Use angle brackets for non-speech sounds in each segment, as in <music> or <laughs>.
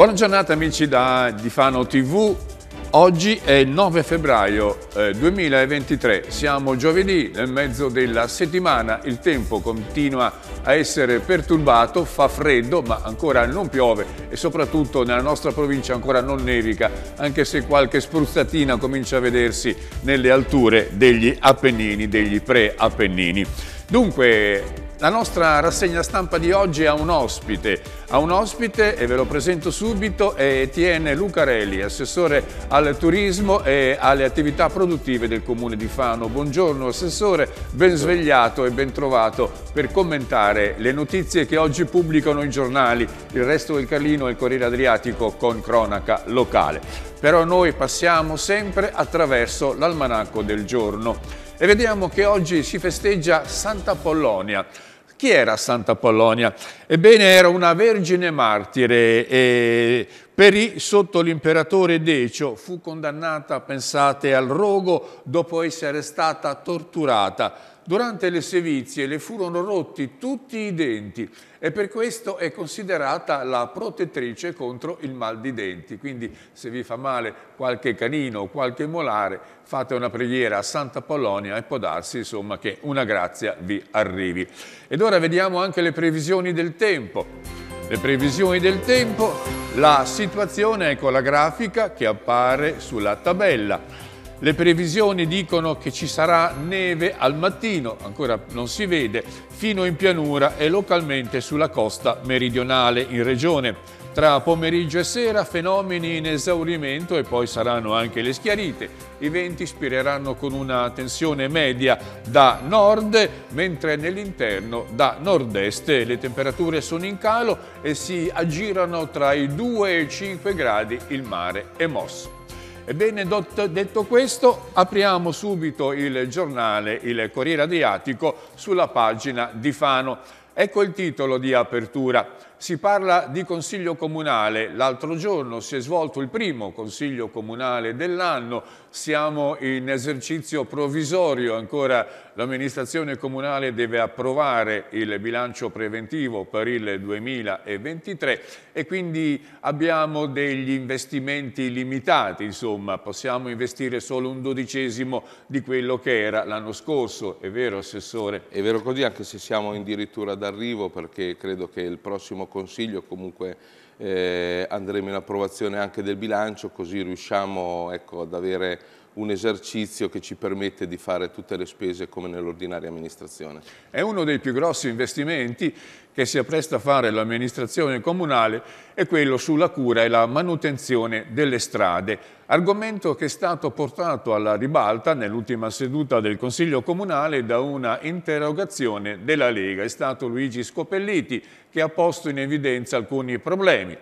Buona giornata amici da Di Fano TV. Oggi è il 9 febbraio eh, 2023, siamo giovedì nel mezzo della settimana, il tempo continua a essere perturbato, fa freddo ma ancora non piove e soprattutto nella nostra provincia ancora non nevica, anche se qualche spruzzatina comincia a vedersi nelle alture degli Appennini, degli pre-Appennini. Dunque la nostra rassegna stampa di oggi ha un ospite, ha un ospite e ve lo presento subito, è Etienne Lucarelli, assessore al turismo e alle attività produttive del comune di Fano. Buongiorno assessore, ben svegliato e ben trovato per commentare le notizie che oggi pubblicano i giornali, il resto del Carlino e il Corriere Adriatico con cronaca locale. Però noi passiamo sempre attraverso l'almanacco del giorno e vediamo che oggi si festeggia Santa Pollonia. Chi era Santa Polonia? Ebbene era una vergine martire e perì sotto l'imperatore Decio, fu condannata, pensate, al rogo dopo essere stata torturata. Durante le sevizie le furono rotti tutti i denti e per questo è considerata la protettrice contro il mal di denti. Quindi se vi fa male qualche canino o qualche molare, fate una preghiera a Santa Polonia e può darsi insomma, che una grazia vi arrivi. Ed ora vediamo anche le previsioni del tempo. Le previsioni del tempo, la situazione, ecco la grafica che appare sulla tabella. Le previsioni dicono che ci sarà neve al mattino, ancora non si vede, fino in pianura e localmente sulla costa meridionale in regione. Tra pomeriggio e sera fenomeni in esaurimento e poi saranno anche le schiarite. I venti spireranno con una tensione media da nord, mentre nell'interno da nord-est le temperature sono in calo e si aggirano tra i 2 e i 5 gradi il mare è mosso. Ebbene, detto questo, apriamo subito il giornale, il Corriere Adriatico, sulla pagina di Fano. Ecco il titolo di apertura. Si parla di Consiglio Comunale. L'altro giorno si è svolto il primo Consiglio Comunale dell'anno. Siamo in esercizio provvisorio, ancora l'amministrazione comunale deve approvare il bilancio preventivo per il 2023 e quindi abbiamo degli investimenti limitati, insomma possiamo investire solo un dodicesimo di quello che era l'anno scorso, è vero Assessore? È vero così anche se siamo addirittura d'arrivo perché credo che il prossimo Consiglio comunque eh, andremo in approvazione anche del bilancio così riusciamo ecco, ad avere un esercizio che ci permette di fare tutte le spese come nell'ordinaria amministrazione. È uno dei più grossi investimenti che si appresta a fare l'amministrazione comunale è quello sulla cura e la manutenzione delle strade, argomento che è stato portato alla ribalta nell'ultima seduta del Consiglio Comunale da una interrogazione della Lega. È stato Luigi Scopelliti che ha posto in evidenza alcuni problemi.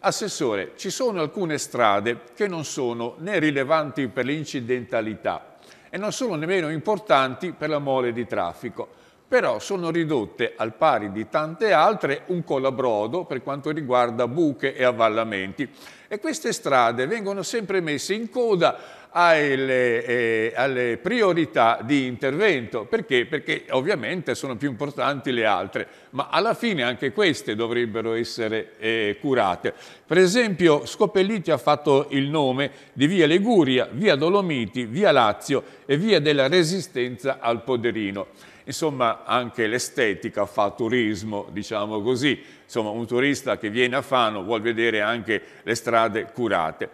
Assessore, ci sono alcune strade che non sono né rilevanti per l'incidentalità e non sono nemmeno importanti per la mole di traffico, però sono ridotte al pari di tante altre un colabrodo per quanto riguarda buche e avvallamenti. E queste strade vengono sempre messe in coda alle, eh, alle, priorità di intervento. Perché? Perché ovviamente sono più importanti le altre, ma alla fine anche queste dovrebbero essere eh, curate. Per esempio Scopelliti ha fatto il nome di via Liguria, via Dolomiti, via Lazio e via della Resistenza al Poderino. Insomma, anche l'estetica fa turismo, diciamo così. Insomma, un turista che viene a Fano vuol vedere anche le strade curate.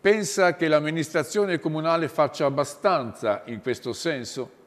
Pensa che l'amministrazione comunale faccia abbastanza in questo senso?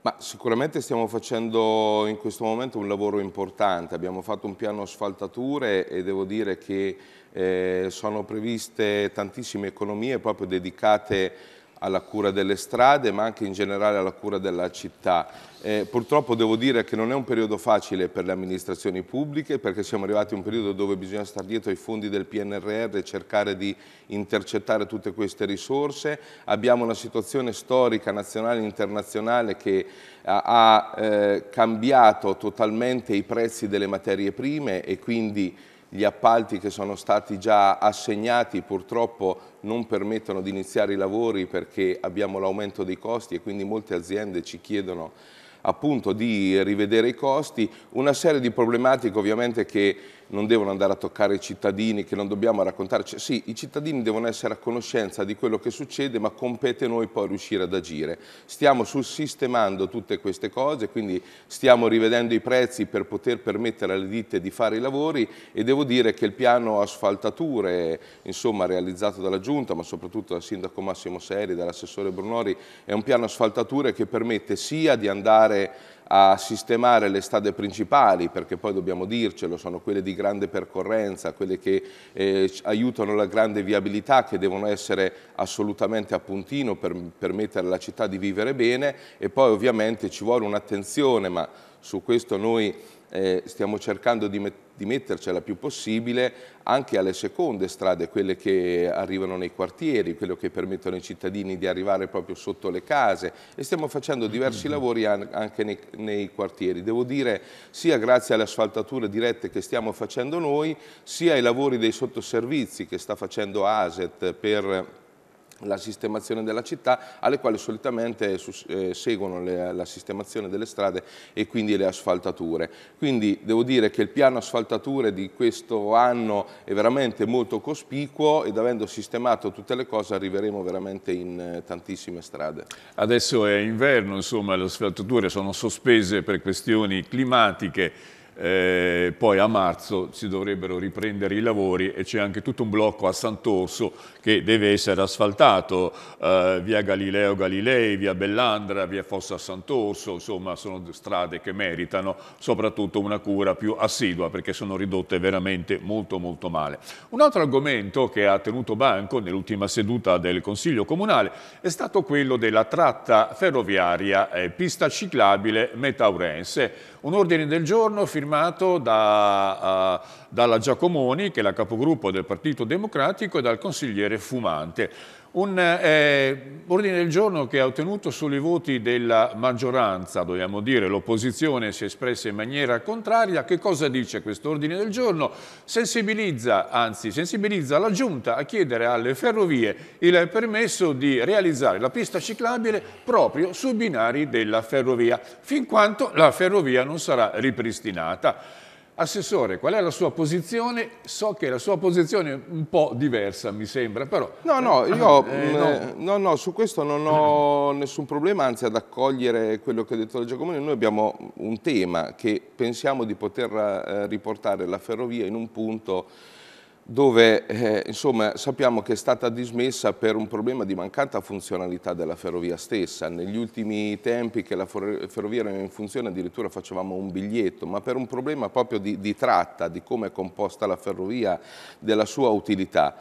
Ma sicuramente stiamo facendo in questo momento un lavoro importante, abbiamo fatto un piano asfaltature e devo dire che eh, sono previste tantissime economie proprio dedicate alla cura delle strade ma anche in generale alla cura della città. Eh, purtroppo devo dire che non è un periodo facile per le amministrazioni pubbliche perché siamo arrivati a un periodo dove bisogna stare dietro ai fondi del PNRR e cercare di intercettare tutte queste risorse. Abbiamo una situazione storica nazionale e internazionale che ha, eh, cambiato totalmente i prezzi delle materie prime e quindi gli appalti che sono stati già assegnati purtroppo non permettono di iniziare i lavori perché abbiamo l'aumento dei costi e quindi molte aziende ci chiedono appunto di rivedere i costi, una serie di problematiche ovviamente che non devono andare a toccare i cittadini, che non dobbiamo raccontare. Cioè, sì, i cittadini devono essere a conoscenza di quello che succede, ma compete noi poi riuscire ad agire. Stiamo sistemando tutte queste cose, quindi stiamo rivedendo i prezzi per poter permettere alle ditte di fare i lavori e devo dire che il piano asfaltature, insomma, realizzato dalla Giunta, ma soprattutto dal Sindaco Massimo Seri, dall'assessore Brunori, è un piano asfaltature che permette sia di andare a sistemare le strade principali, perché poi dobbiamo dircelo, sono quelle di grande percorrenza, quelle che eh, aiutano la grande viabilità, che devono essere assolutamente a puntino per permettere alla città di vivere bene. E poi ovviamente ci vuole un'attenzione, ma su questo noi eh, stiamo cercando di, met di mettercela più possibile anche alle seconde strade, quelle che arrivano nei quartieri, quello che permettono ai cittadini di arrivare proprio sotto le case e stiamo facendo diversi mm-hmm. lavori anche nei, nei quartieri. Devo dire sia grazie alle asfaltature dirette che stiamo facendo noi, sia ai lavori dei sottoservizi che sta facendo ASET per la sistemazione della città, alle quali solitamente eh, seguono le, la sistemazione delle strade e quindi le asfaltature. Quindi devo dire che il piano asfaltature di questo anno è veramente molto cospicuo ed avendo sistemato tutte le cose arriveremo veramente in eh, tantissime strade. Adesso è inverno, insomma le asfaltature sono sospese per questioni climatiche eh, poi a marzo si dovrebbero riprendere i lavori e c'è anche tutto un blocco a Sant'Orso che deve essere asfaltato, eh, via Galileo Galilei, via Bellandra, via Fossa Sant'Orso, insomma sono strade che meritano soprattutto una cura più assidua perché sono ridotte veramente molto molto male. Un altro argomento che ha tenuto banco nell'ultima seduta del Consiglio Comunale è stato quello della tratta ferroviaria eh, pista ciclabile Metaurense, un ordine del giorno firmato da, uh, dalla Giacomoni, che è la capogruppo del Partito Democratico, e dal consigliere Fumante. Un eh, ordine del giorno che ha ottenuto solo i voti della maggioranza, dobbiamo dire, l'opposizione si è espressa in maniera contraria. Che cosa dice questo ordine del giorno? Sensibilizza, anzi sensibilizza la Giunta a chiedere alle ferrovie il permesso di realizzare la pista ciclabile proprio sui binari della ferrovia, fin quanto la ferrovia non sarà ripristinata. Assessore, qual è la sua posizione? So che la sua posizione è un po' diversa, mi sembra, però... No, no, io eh, no. Eh, no, no, su questo non ho nessun problema, anzi ad accogliere quello che ha detto la Giacomoni. Noi abbiamo un tema che pensiamo di poter eh, riportare la ferrovia in un punto dove eh, insomma, sappiamo che è stata dismessa per un problema di mancata funzionalità della ferrovia stessa. Negli ultimi tempi che la ferrovia era in funzione addirittura facevamo un biglietto, ma per un problema proprio di, di tratta, di come è composta la ferrovia, della sua utilità.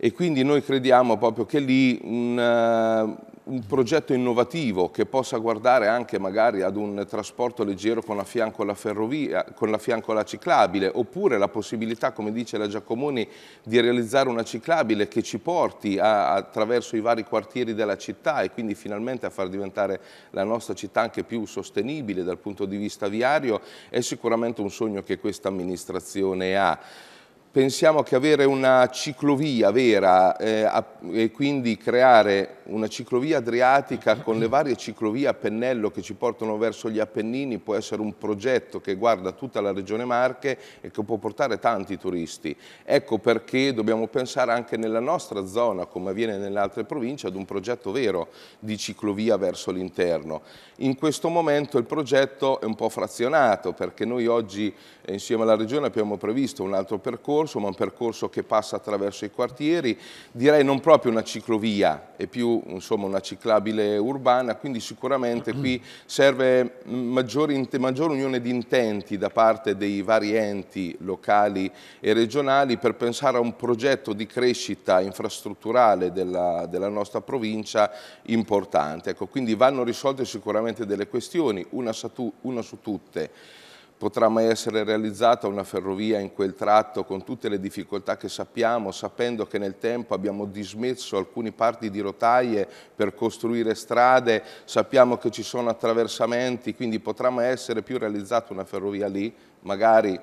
E quindi noi crediamo proprio che lì un, un progetto innovativo che possa guardare anche magari ad un trasporto leggero con a fianco la ferrovia, con a fianco la ciclabile, oppure la possibilità, come dice la Giacomoni, di realizzare una ciclabile che ci porti a, attraverso i vari quartieri della città e quindi finalmente a far diventare la nostra città anche più sostenibile dal punto di vista viario, è sicuramente un sogno che questa amministrazione ha pensiamo che avere una ciclovia vera eh, e quindi creare una ciclovia adriatica con le varie ciclovie a pennello che ci portano verso gli Appennini può essere un progetto che guarda tutta la regione Marche e che può portare tanti turisti. Ecco perché dobbiamo pensare anche nella nostra zona, come avviene nelle altre province, ad un progetto vero di ciclovia verso l'interno. In questo momento il progetto è un po' frazionato perché noi oggi eh, insieme alla regione abbiamo previsto un altro percorso, ma un percorso che passa attraverso i quartieri, direi non proprio una ciclovia, è più insomma, una ciclabile urbana, quindi sicuramente qui serve maggiore, maggiore unione di intenti da parte dei vari enti locali e regionali per pensare a un progetto di crescita infrastrutturale della, della nostra provincia importante. Ecco, quindi vanno risolte sicuramente delle questioni, una una su tutte potrà mai essere realizzata una ferrovia in quel tratto con tutte le difficoltà che sappiamo, sapendo che nel tempo abbiamo dismesso alcune parti di rotaie per costruire strade, sappiamo che ci sono attraversamenti, quindi potrà mai essere più realizzata una ferrovia lì, magari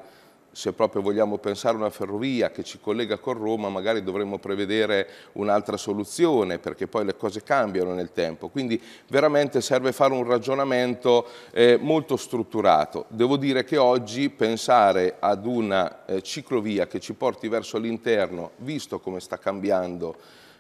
se proprio vogliamo pensare a una ferrovia che ci collega con Roma, magari dovremmo prevedere un'altra soluzione, perché poi le cose cambiano nel tempo. Quindi veramente serve fare un ragionamento eh, molto strutturato. Devo dire che oggi pensare ad una eh, ciclovia che ci porti verso l'interno, visto come sta cambiando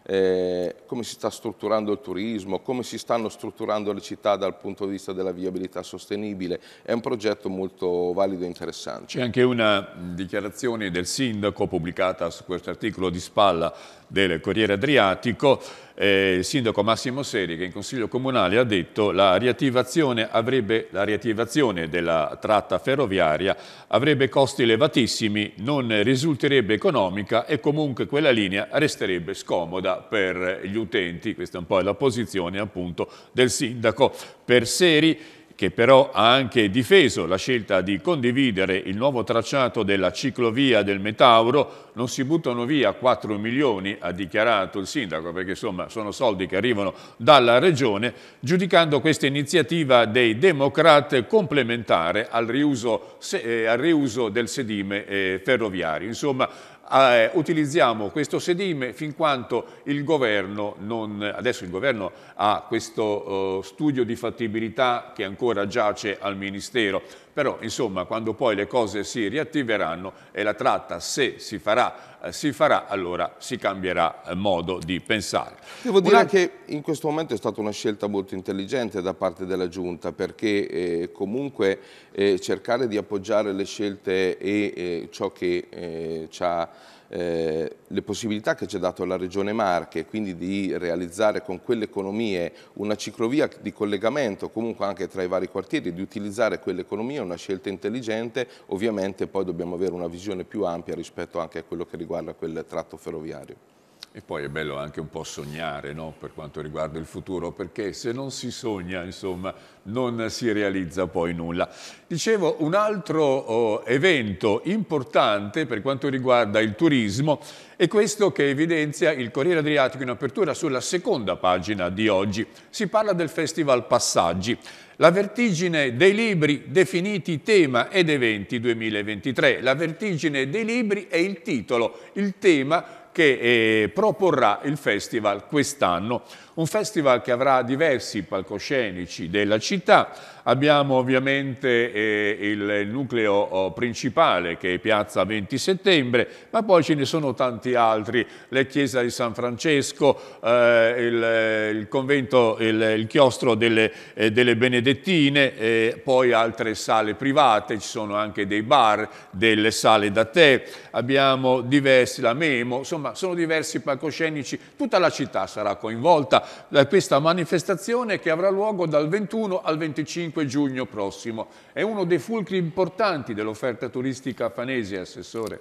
eh, come si sta strutturando il turismo, come si stanno strutturando le città dal punto di vista della viabilità sostenibile, è un progetto molto valido e interessante. C'è anche una dichiarazione del sindaco pubblicata su questo articolo di spalla del Corriere Adriatico, eh, il sindaco Massimo Seri che in Consiglio Comunale ha detto la riattivazione, avrebbe, la riattivazione della tratta ferroviaria avrebbe costi elevatissimi, non risulterebbe economica e comunque quella linea resterebbe scomoda per gli utenti. Questa è un po' la posizione appunto del sindaco. Per Seri che però ha anche difeso la scelta di condividere il nuovo tracciato della ciclovia del Metauro, non si buttano via 4 milioni, ha dichiarato il sindaco, perché insomma sono soldi che arrivano dalla regione, giudicando questa iniziativa dei democrati complementare al riuso, eh, al riuso del sedime eh, ferroviario. Insomma, eh, utilizziamo questo sedime fin quanto il governo, non, adesso il governo ha questo uh, studio di fattibilità che ancora giace al Ministero, però insomma quando poi le cose si riattiveranno e la tratta se si farà, eh, si farà allora si cambierà eh, modo di pensare. Devo dire Una... che in questo momento è stata una scelta molto intelligente da parte della Giunta perché eh, comunque eh, cercare di appoggiare le scelte e eh, ciò che eh, ci ha eh, le possibilità che ci ha dato la Regione Marche, quindi di realizzare con quelle economie una ciclovia di collegamento comunque anche tra i vari quartieri, di utilizzare quell'economia è una scelta intelligente, ovviamente poi dobbiamo avere una visione più ampia rispetto anche a quello che riguarda quel tratto ferroviario. E poi è bello anche un po' sognare no? per quanto riguarda il futuro, perché se non si sogna, insomma, non si realizza poi nulla. Dicevo, un altro oh, evento importante per quanto riguarda il turismo è questo che evidenzia il Corriere Adriatico in apertura sulla seconda pagina di oggi. Si parla del Festival Passaggi. La vertigine dei libri definiti tema ed eventi 2023. La vertigine dei libri è il titolo, il tema che eh, proporrà il festival quest'anno. Un festival che avrà diversi palcoscenici della città, abbiamo ovviamente eh, il nucleo oh, principale che è Piazza 20 Settembre, ma poi ce ne sono tanti altri, le chiese di San Francesco, eh, il, il, convento, il, il chiostro delle, eh, delle Benedettine, eh, poi altre sale private, ci sono anche dei bar, delle sale da tè, abbiamo diversi, la Memo, insomma sono diversi palcoscenici, tutta la città sarà coinvolta. Da questa manifestazione che avrà luogo dal 21 al 25 giugno prossimo. È uno dei fulcri importanti dell'offerta turistica fanese, Assessore.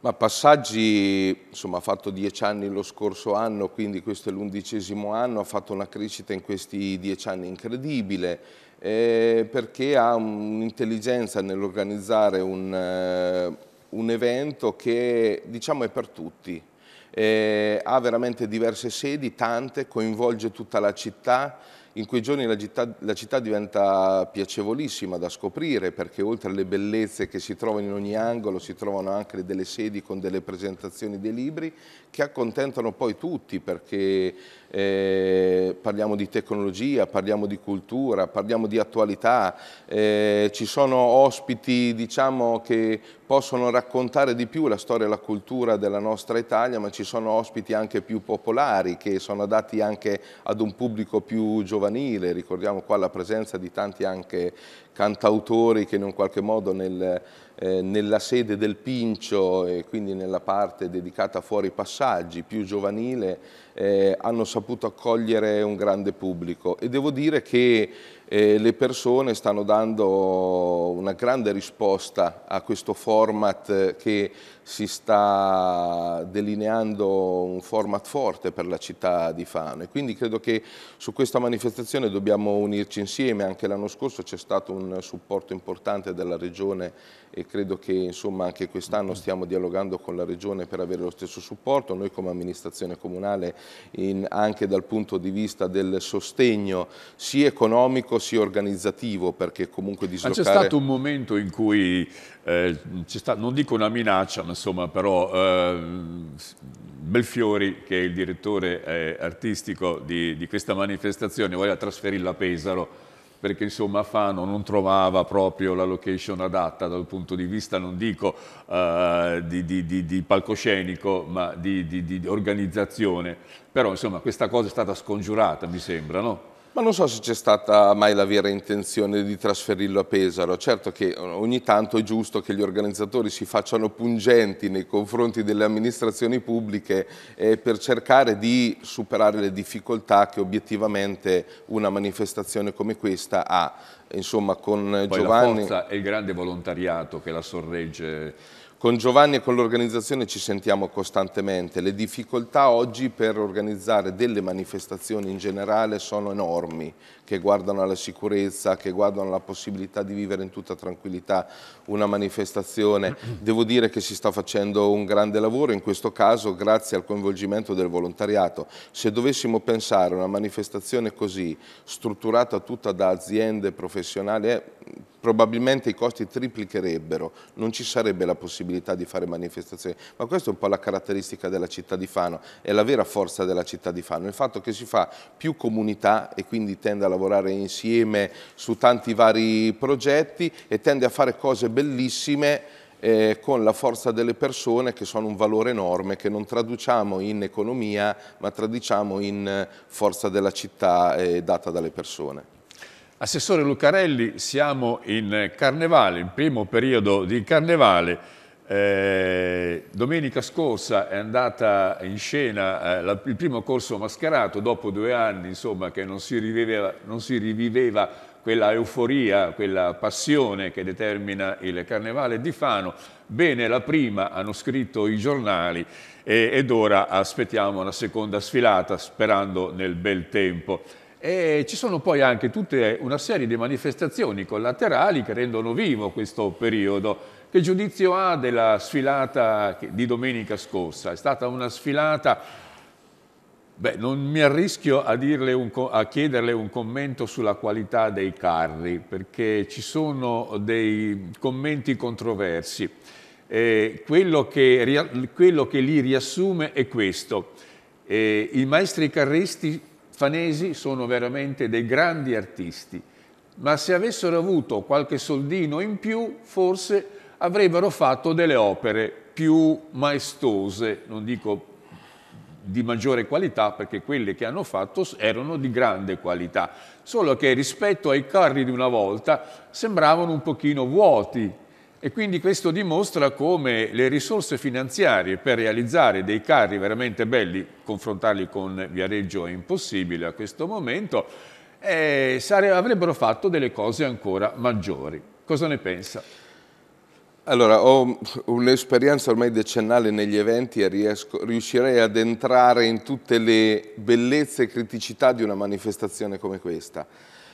Ma Passaggi insomma, ha fatto dieci anni lo scorso anno, quindi questo è l'undicesimo anno, ha fatto una crescita in questi dieci anni incredibile, eh, perché ha un'intelligenza nell'organizzare un, eh, un evento che diciamo è per tutti, eh, ha veramente diverse sedi, tante, coinvolge tutta la città, in quei giorni la città, la città, diventa piacevolissima da scoprire perché oltre alle bellezze che si trovano in ogni angolo si trovano anche delle sedi con delle presentazioni dei libri che accontentano poi tutti perché eh, parliamo di tecnologia, parliamo di cultura, parliamo di attualità, eh, ci sono ospiti diciamo, che possono raccontare di più la storia e la cultura della nostra Italia, ma ci sono ospiti anche più popolari che sono adatti anche ad un pubblico più giovanile, ricordiamo qua la presenza di tanti anche cantautori che in un qualche modo nel, eh, nella sede del Pincio e quindi nella parte dedicata fuori passaggi più giovanile eh, hanno saputo accogliere un grande pubblico. E devo dire che eh, le persone stanno dando una grande risposta a questo format che si sta delineando un format forte per la città di Fano. E quindi credo che su questa manifestazione dobbiamo unirci insieme, anche l'anno scorso c'è stato un supporto importante della Regione e credo che insomma, anche quest'anno stiamo dialogando con la Regione per avere lo stesso supporto, noi come amministrazione comunale in, anche dal punto di vista del sostegno sia economico sia organizzativo perché comunque dislocare... Ma c'è stato un momento in cui, eh, stato, non dico una minaccia, ma insomma però eh, Belfiori, che è il direttore eh, artistico di, di, questa manifestazione, voleva trasferirla a Pesaro perché insomma Fano non trovava proprio la location adatta dal punto di vista, non dico di, di, di, di, palcoscenico, ma di, organizzazione. Però insomma questa cosa è stata scongiurata, mi sembra, no? Ma non so se c'è stata mai la vera intenzione di trasferirlo a Pesaro. Certo che ogni tanto è giusto che gli organizzatori si facciano pungenti nei confronti delle amministrazioni pubbliche eh, per cercare di superare le difficoltà che obiettivamente una manifestazione come questa ha. Insomma, con Poi Giovanni... la forza e il grande volontariato che la sorregge con Giovanni e con l'organizzazione ci sentiamo costantemente, le difficoltà oggi per organizzare delle manifestazioni in generale sono enormi, che guardano alla sicurezza, che guardano alla possibilità di vivere in tutta tranquillità una manifestazione. Devo dire che si sta facendo un grande lavoro, in questo caso grazie al coinvolgimento del volontariato. Se dovessimo pensare a una manifestazione così, strutturata tutta da aziende professionali, eh, probabilmente i costi triplicherebbero, non ci sarebbe la possibilità di fare manifestazioni, ma questa è un po' la caratteristica della città di Fano, è la vera forza della città di Fano, il fatto che si fa più comunità e quindi tende a lavorare insieme su tanti vari progetti e tende a fare cose bellissime eh, con la forza delle persone che sono un valore enorme che non traduciamo in economia ma traduciamo in forza della città eh, data dalle persone. Assessore Lucarelli, siamo in Carnevale, il primo periodo di Carnevale. Eh, domenica scorsa è andata in scena eh, la, il primo corso mascherato, dopo due anni insomma, che non si, riviveva, non si riviveva quella euforia, quella passione che determina il Carnevale di Fano. Bene, la prima hanno scritto i giornali e, ed ora aspettiamo una seconda sfilata sperando nel bel tempo. E ci sono poi anche tutta una serie di manifestazioni collaterali che rendono vivo questo periodo. Che giudizio ha della sfilata di domenica scorsa? È stata una sfilata, beh, non mi arrischio a, un, a chiederle un commento sulla qualità dei carri, perché ci sono dei commenti controversi. Eh, quello, che, quello, che, li riassume è questo. Eh, I maestri carristi Fanesi sono veramente dei grandi artisti, ma se avessero avuto qualche soldino in più, forse avrebbero fatto delle opere più maestose, non dico di maggiore qualità, perché quelle che hanno fatto erano di grande qualità, solo che rispetto ai carri di una volta sembravano un pochino vuoti, e quindi questo dimostra come le risorse finanziarie per realizzare dei carri veramente belli, confrontarli con Viareggio è impossibile a questo momento, eh, avrebbero fatto delle cose ancora maggiori. Cosa ne pensa? Allora, ho un'esperienza ormai decennale negli eventi e riesco, riuscirei ad entrare in tutte le bellezze e criticità di una manifestazione come questa.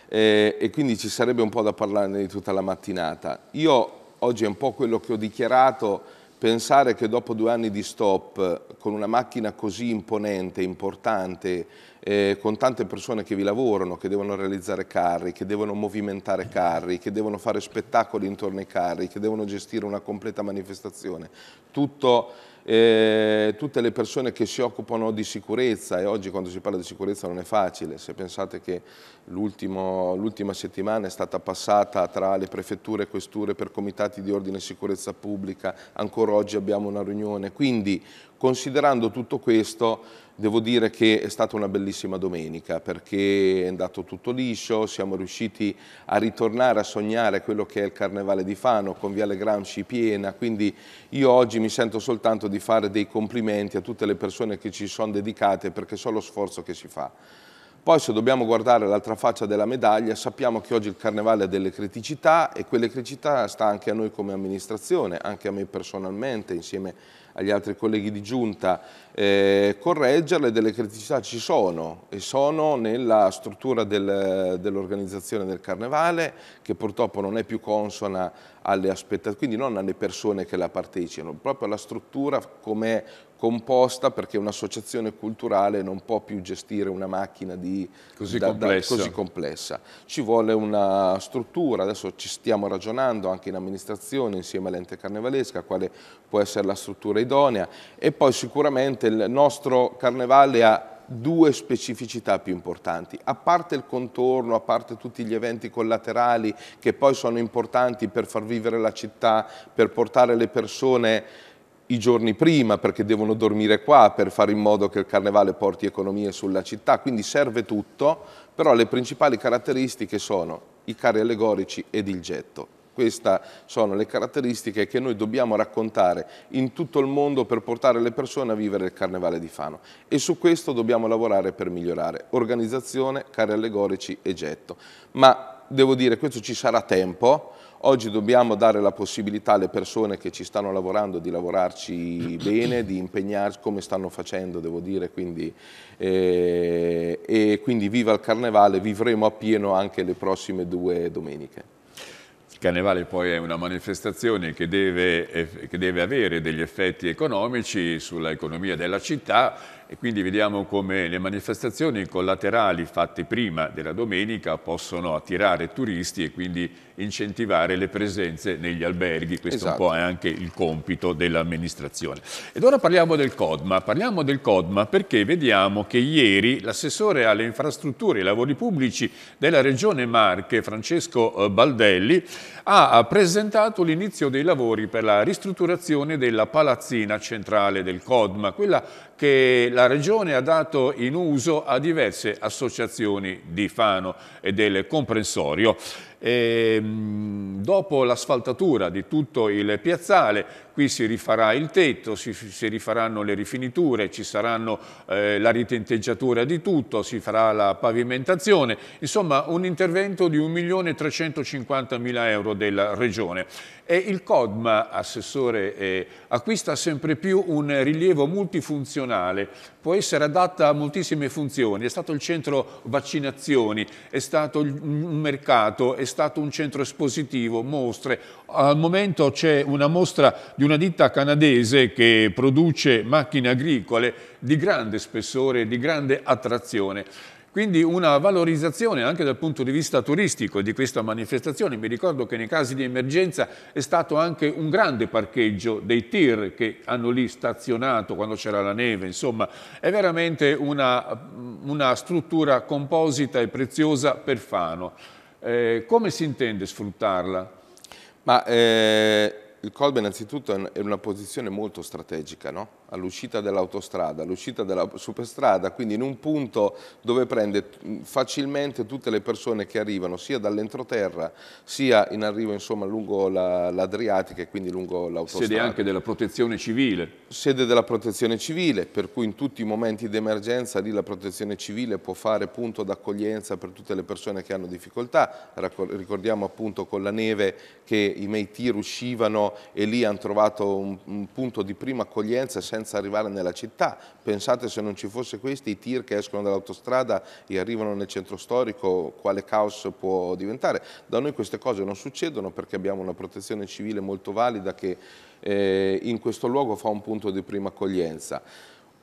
Eh, e quindi ci sarebbe un po' da parlarne di tutta la mattinata. Io oggi è un po' quello che ho dichiarato, pensare che dopo due anni di stop, con una macchina così imponente, importante, eh, con tante persone che vi lavorano, che devono realizzare carri, che devono movimentare carri, che devono fare spettacoli intorno ai carri, che devono gestire una completa manifestazione, tutto eh, tutte le persone che si occupano di sicurezza e oggi quando si parla di sicurezza non è facile, se pensate che l'ultima settimana è stata passata tra le prefetture e questure per comitati di ordine e sicurezza pubblica, ancora oggi abbiamo una riunione, quindi considerando tutto questo devo dire che è stata una bellissima domenica perché è andato tutto liscio, siamo riusciti a ritornare a sognare quello che è il Carnevale di Fano con Viale Gramsci piena, quindi io oggi mi sento soltanto di fare dei complimenti a tutte le persone che ci sono dedicate perché so lo sforzo che si fa. Poi se dobbiamo guardare l'altra faccia della medaglia sappiamo che oggi il Carnevale ha delle criticità e quelle criticità sta anche a noi come amministrazione, anche a me personalmente insieme agli altri colleghi di giunta, eh, correggerle, delle criticità ci sono e sono nella struttura del, dell'organizzazione del Carnevale che purtroppo non è più consona alle aspettative, quindi non alle persone che la partecipano, proprio alla struttura come composta perché un'associazione culturale non può più gestire una macchina di, così, da, complessa. Da, così, complessa. Ci vuole una struttura, adesso ci stiamo ragionando anche in amministrazione insieme all'ente carnevalesca quale può essere la struttura idonea e poi sicuramente il nostro carnevale ha due specificità più importanti, a parte il contorno, a parte tutti gli eventi collaterali che poi sono importanti per far vivere la città, per portare le persone i giorni prima perché devono dormire qua per fare in modo che il carnevale porti economie sulla città, quindi serve tutto, però le principali caratteristiche sono i carri allegorici ed il getto. Queste sono le caratteristiche che noi dobbiamo raccontare in tutto il mondo per portare le persone a vivere il Carnevale di Fano e su questo dobbiamo lavorare per migliorare organizzazione, carri allegorici e getto. Ma devo dire, questo ci sarà tempo, Oggi dobbiamo dare la possibilità alle persone che ci stanno lavorando di lavorarci <clears throat> bene, di impegnarsi come stanno facendo, devo dire, quindi, eh, e quindi viva il Carnevale, vivremo appieno anche le prossime due domeniche. Il Carnevale poi è una manifestazione che deve, eh, che deve avere degli effetti economici sull'economia della città e quindi vediamo come le manifestazioni collaterali fatte prima della domenica possono attirare turisti e quindi incentivare le presenze negli alberghi, questo esatto. un po' è anche il compito dell'amministrazione. Ed ora parliamo del CODMA, parliamo del CODMA perché vediamo che ieri l'assessore alle infrastrutture e ai lavori pubblici della regione Marche, Francesco eh, Baldelli, ha presentato l'inizio dei lavori per la ristrutturazione della palazzina centrale del CODMA, quella che la Regione ha dato in uso a diverse associazioni di Fano e del comprensorio. E, ehm, dopo l'asfaltatura di tutto il piazzale, qui si rifarà il tetto, si, si rifaranno le rifiniture, ci saranno eh, la ritinteggiatura di tutto, si farà la pavimentazione, insomma un intervento di 1.350.000 euro della Regione. E il CODMA, Assessore, eh, acquista sempre più un rilievo multifunzionale, può essere adatta a moltissime funzioni, è stato il centro vaccinazioni, è stato un mercato, è stato un centro espositivo, mostre. Al momento c'è una mostra di una ditta canadese che produce macchine agricole di grande spessore, di grande attrazione. Quindi una valorizzazione anche dal punto di vista turistico di questa manifestazione. Mi ricordo che nei casi di emergenza è stato anche un grande parcheggio dei tir che hanno lì stazionato quando c'era la neve. Insomma, è veramente una, una struttura composita e preziosa per Fano. Eh, come si intende sfruttarla? Ma, eh, il Colbe innanzitutto è una posizione molto strategica, no? All'uscita dell'autostrada, all'uscita della superstrada, quindi in un punto dove prende facilmente tutte le persone che arrivano sia dall'entroterra sia in arrivo insomma, lungo l'Adriatica la, e quindi lungo l'autostrada. Sede anche della protezione civile. Sede della protezione civile, per cui in tutti i momenti di emergenza lì la protezione civile può fare punto d'accoglienza per tutte le persone che hanno difficoltà. Ricordiamo appunto con la neve che i Meiti uscivano e lì hanno trovato un, un punto di prima accoglienza senza senza arrivare nella città. Pensate se non ci fosse questi, i tir che escono dall'autostrada e arrivano nel centro storico, quale caos può diventare. Da noi queste cose non succedono perché abbiamo una protezione civile molto valida che eh, in questo luogo fa un punto di prima accoglienza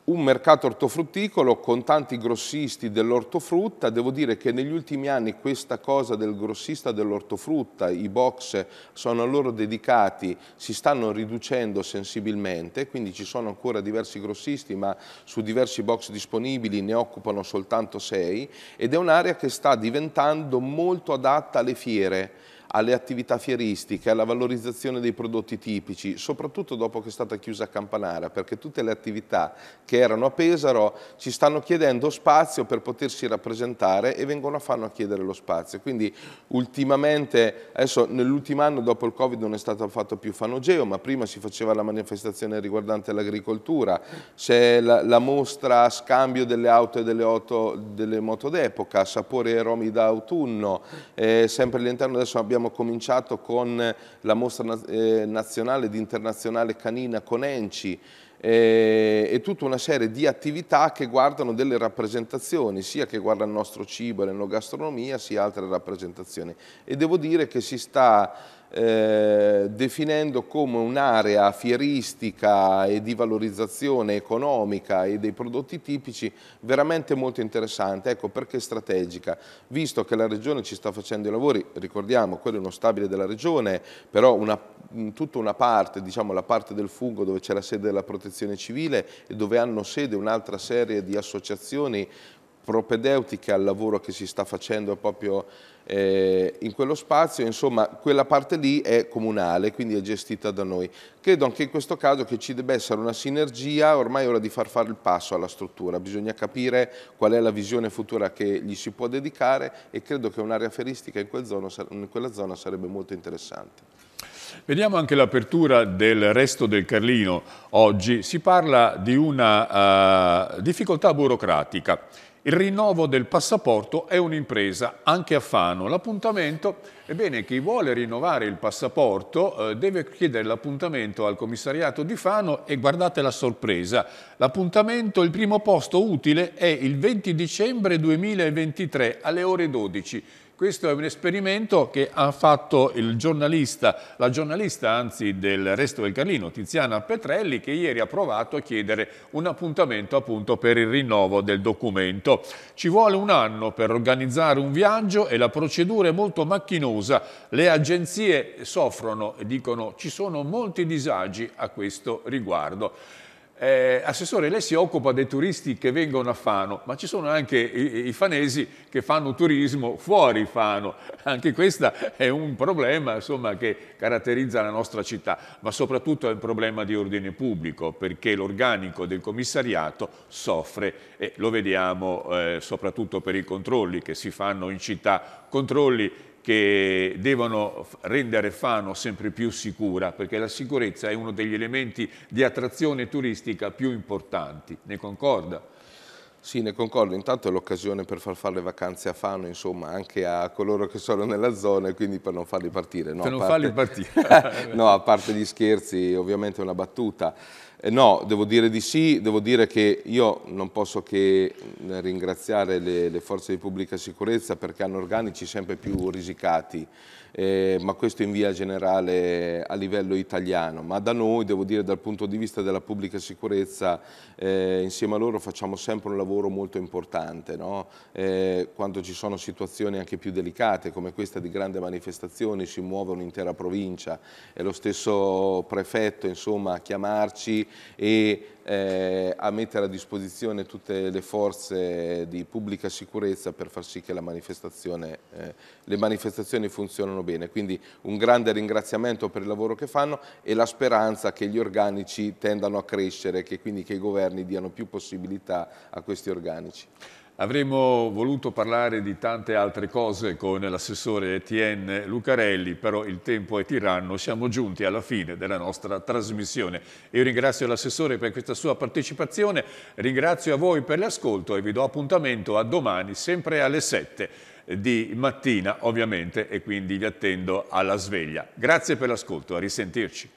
un mercato ortofrutticolo con tanti grossisti dell'ortofrutta, devo dire che negli ultimi anni questa cosa del grossista dell'ortofrutta, i box sono a loro dedicati, si stanno riducendo sensibilmente, quindi ci sono ancora diversi grossisti ma su diversi box disponibili ne occupano soltanto sei ed è un'area che sta diventando molto adatta alle fiere, alle attività fieristiche, alla valorizzazione dei prodotti tipici, soprattutto dopo che è stata chiusa Campanara, perché tutte le attività che erano a Pesaro ci stanno chiedendo spazio per potersi rappresentare e vengono a Fano a chiedere lo spazio. Quindi ultimamente, adesso nell'ultimo anno dopo il Covid non è stato fatto più Fanogeo, ma prima si faceva la manifestazione riguardante l'agricoltura, c'è la, la, mostra scambio delle auto e delle, auto, delle moto d'epoca, sapore e aromi d'autunno, eh, sempre all'interno adesso abbiamo abbiamo cominciato con la mostra eh, nazionale ed internazionale canina con Enci, eh, e tutta una serie di attività che guardano delle rappresentazioni, sia che guarda il nostro cibo e la nostra gastronomia, sia altre rappresentazioni. E devo dire che si sta eh, definendo come un'area fieristica e di valorizzazione economica e dei prodotti tipici veramente molto interessante. Ecco perché strategica, visto che la Regione ci sta facendo i lavori, ricordiamo, quello è uno stabile della Regione, però una, tutta una parte, diciamo la parte del fungo dove c'è la sede della protezione civile e dove hanno sede un'altra serie di associazioni propedeutiche al lavoro che si sta facendo proprio eh, in quello spazio, insomma quella parte lì è comunale, quindi è gestita da noi. Credo anche in questo caso che ci debba essere una sinergia, ormai è ora di far fare il passo alla struttura, bisogna capire qual è la visione futura che gli si può dedicare e credo che un'area feristica in, quel zona, in quella zona sarebbe molto interessante. Vediamo anche l'apertura del resto del Carlino oggi. Si parla di una uh, difficoltà burocratica. Il rinnovo del passaporto è un'impresa anche a Fano. L'appuntamento, ebbene, chi vuole rinnovare il passaporto eh, deve chiedere l'appuntamento al commissariato di Fano e guardate la sorpresa. L'appuntamento, il primo posto utile è il 20 dicembre 2023 alle ore 12 questo è un esperimento che ha fatto giornalista, la giornalista anzi del Resto del Carlino, Tiziana Petrelli, che ieri ha provato a chiedere un appuntamento appunto per il rinnovo del documento. Ci vuole un anno per organizzare un viaggio e la procedura è molto macchinosa. Le agenzie soffrono e dicono ci sono molti disagi a questo riguardo. Eh, assessore, lei si occupa dei turisti che vengono a Fano, ma ci sono anche i, i, fanesi che fanno turismo fuori Fano. Anche questo è un problema insomma, che caratterizza la nostra città, ma soprattutto è un problema di ordine pubblico, perché l'organico del commissariato soffre e lo vediamo eh, soprattutto per i controlli che si fanno in città, controlli che devono rendere Fano sempre più sicura, perché la sicurezza è uno degli elementi di attrazione turistica più importanti. Ne concorda? Sì, ne concordo. Intanto è l'occasione per far fare le vacanze a Fano, insomma, anche a coloro che sono nella zona e quindi per non farli partire. No, per non parte... farli partire. <laughs> no, a parte gli scherzi, ovviamente è una battuta. Eh, no, devo dire di sì, devo dire che io non posso che ringraziare le, le forze di pubblica sicurezza perché hanno organici sempre più risicati eh, ma questo in via generale a livello italiano, ma da noi, devo dire dal punto di vista della pubblica sicurezza, eh, insieme a loro facciamo sempre un lavoro molto importante, no? eh, quando ci sono situazioni anche più delicate come questa di grandi manifestazioni, si muove un'intera provincia, è lo stesso prefetto insomma, a chiamarci e eh, a mettere a disposizione tutte le forze di pubblica sicurezza per far sì che manifestazione, eh, le manifestazioni funzionino bene. Quindi un grande ringraziamento per il lavoro che fanno e la speranza che gli organici tendano a crescere, che quindi che i governi diano più possibilità a questi organici. Avremmo voluto parlare di tante altre cose con l'assessore Etienne Lucarelli, però il tempo è tiranno, siamo giunti alla fine della nostra trasmissione. Io ringrazio l'assessore per questa sua partecipazione, ringrazio a voi per l'ascolto e vi do appuntamento a domani, sempre alle 7 di mattina ovviamente, e quindi vi attendo alla sveglia. Grazie per l'ascolto, a risentirci.